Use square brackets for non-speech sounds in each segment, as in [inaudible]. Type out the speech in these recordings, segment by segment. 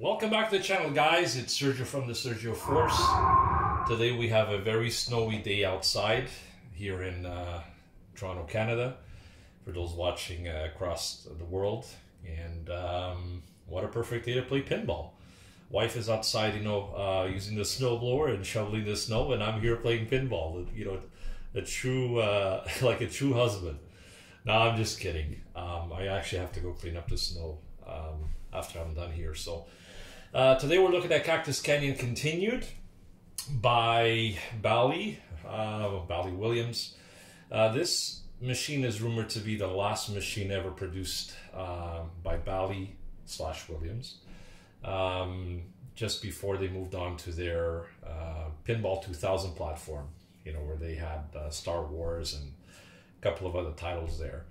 Welcome back to the channel, guys. It's Sergio from the Sergio Force. Today we have a very snowy day outside here in uh, Toronto, Canada. For those watching uh, across the world, and um, what a perfect day to play pinball. Wife is outside, you know, uh, using the snowblower and shoveling the snow, and I'm here playing pinball. You know, a true, uh, [laughs] like a true husband. No, I'm just kidding. Um, I actually have to go clean up the snow um, after I'm done here. So uh, today we're looking at Cactus Canyon Continued by Bally, uh, Bally Williams. Uh, this machine is rumored to be the last machine ever produced uh, by Bally slash Williams. Um, just before they moved on to their uh, Pinball 2000 platform, you know, where they had uh, Star Wars and a couple of other titles there.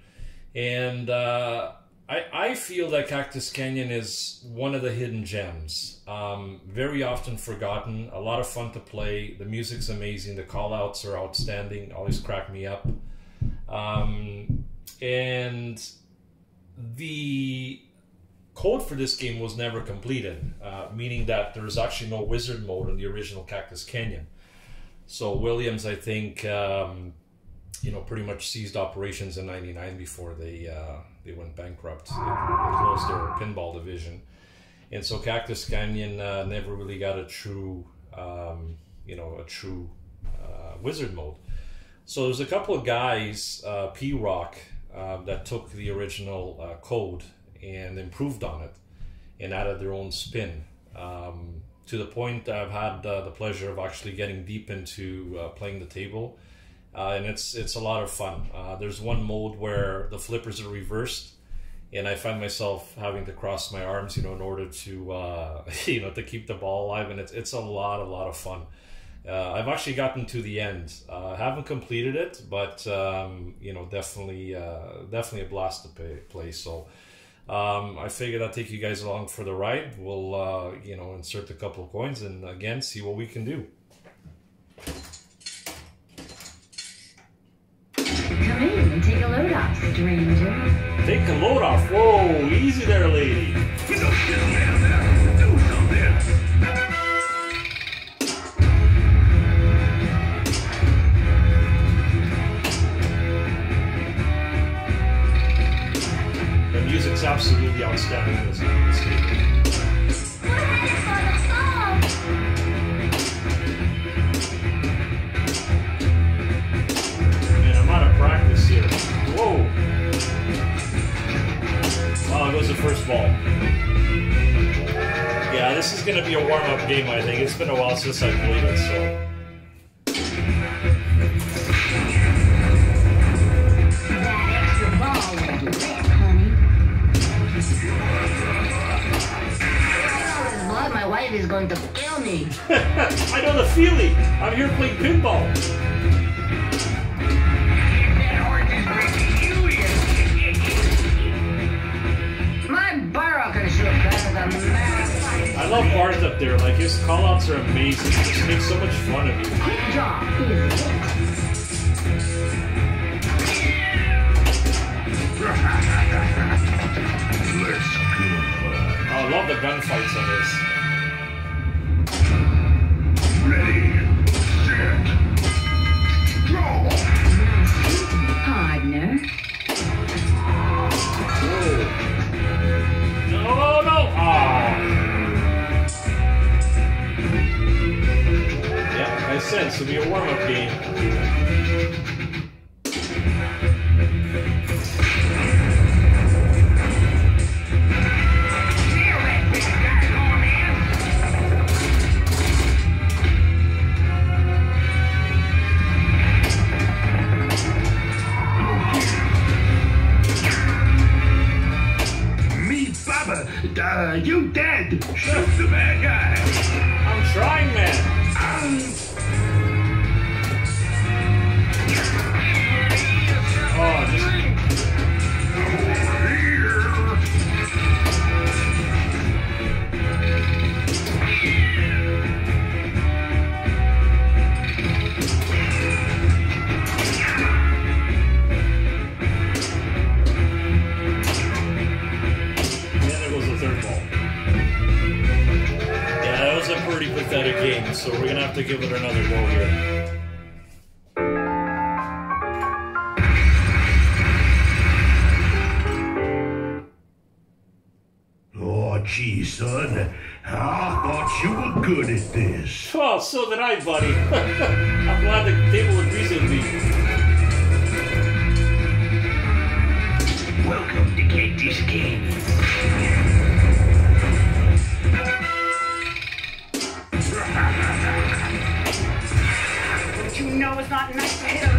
And uh, I, I feel that Cactus Canyon is one of the hidden gems. Um, very often forgotten, a lot of fun to play. The music's amazing, the call outs are outstanding, always crack me up. Um, and the code for this game was never completed, uh, meaning that there's actually no wizard mode in the original Cactus Canyon. So Williams, I think, um, you know, pretty much ceased operations in '99 before they uh, they went bankrupt. They, closed their pinball division, and so Cactus Canyon uh, never really got a true, um, you know, a true uh, wizard mode. So there's a couple of guys, uh, P-ROC, uh, that took the original uh, code and improved on it, and added their own spin. Um, to the point I've had the pleasure of actually getting deep into playing the table uh, and it's it's a lot of fun. Uh, there's one mode where the flippers are reversed, and I find myself having to cross my arms, you know, in order to uh, [laughs] you know to keep the ball alive, and it's it's a lot a lot of fun. Uh, I've actually gotten to the end. Uh, haven't completed it, but um, you know, definitely uh, definitely a blast to pay, play. So. Um, I figured I'd take you guys along for the ride. We'll, you know, insert a couple of coins and again see what we can do. Take a load off, stranger. Take a load off. Whoa, easy there, to be a warm-up game, I think. It's been a while since I've played it, so... My wife is going to kill me. [laughs] I know the feeling. I'm here playing pinball. Love Bart up there. Like his callouts are amazing. He just makes so much fun of you. Good job. Let's. I love the gunfights on this. Ready, pretty pathetic game, so we're gonna have to give it another go here. Oh, gee, son. I thought you were good at this. Oh, so did I, buddy. [laughs] I'm glad the table agrees with me. Welcome to This Game. You not nice to hit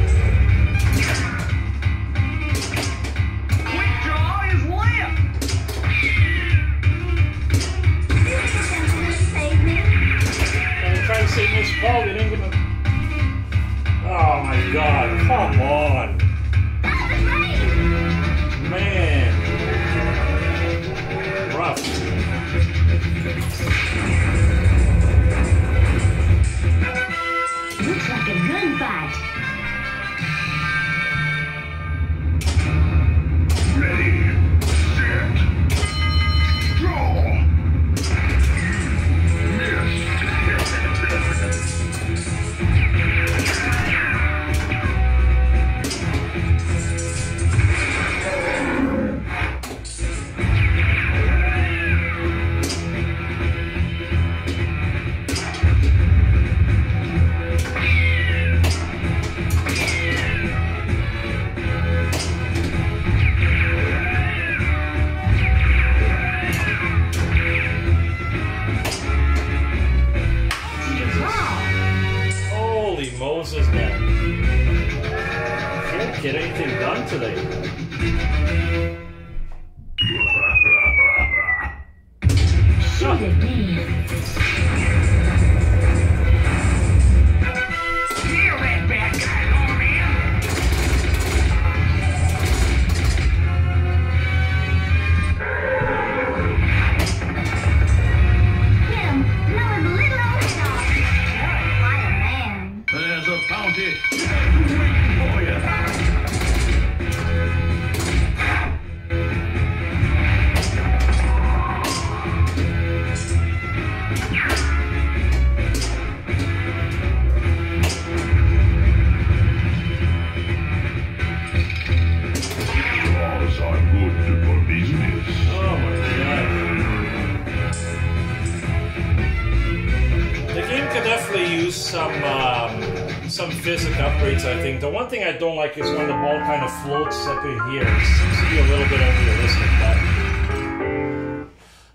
some um, some physics upgrades, I think. The one thing I don't like is when the ball kind of floats up in here. It seems to be a little bit unrealistic, but.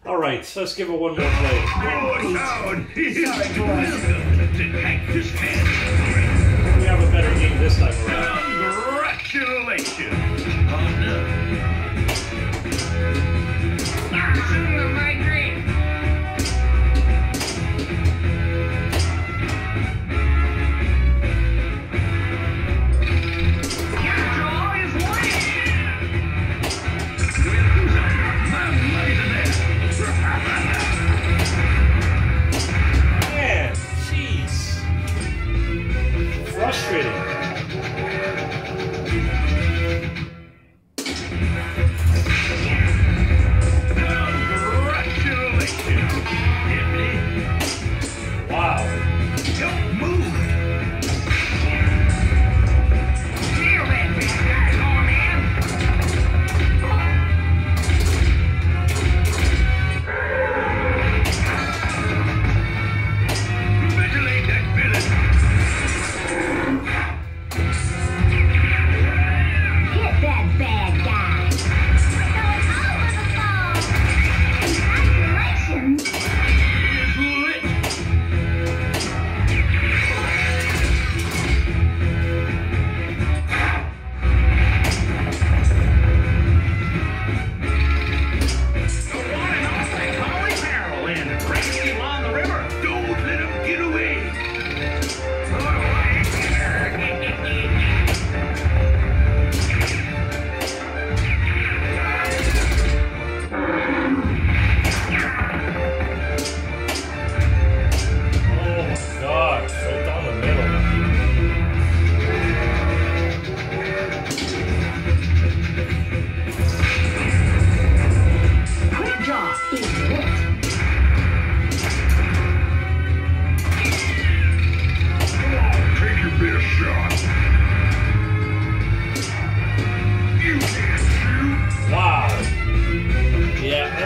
Alright, let's give it one more play.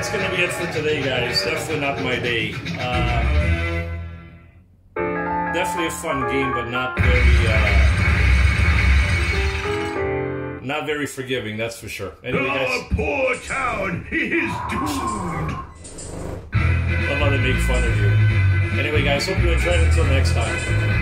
It for today, guys. Definitely not my day. Uh, definitely a fun game, but not very, uh, not very forgiving. That's for sure. Anyway, Our guys, poor town is doomed. I'm gonna make fun of you. Anyway, guys, hope you enjoyed. Until next time.